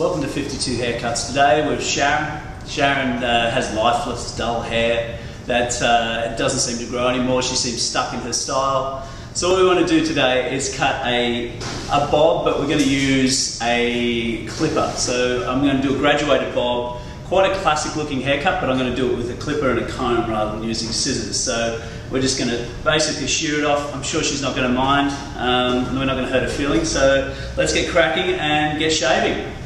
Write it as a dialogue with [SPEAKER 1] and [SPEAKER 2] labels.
[SPEAKER 1] Welcome to 52 Haircuts. Today with Sharon. Sharon uh, has lifeless, dull hair that uh, doesn't seem to grow anymore. She seems stuck in her style. So what we want to do today is cut a, a bob, but we're going to use a clipper. So I'm going to do a graduated bob, quite a classic looking haircut, but I'm going to do it with a clipper and a comb rather than using scissors. So we're just going to basically shear it off. I'm sure she's not going to mind, um, and we're not going to hurt her feelings. So let's get cracking and get shaving.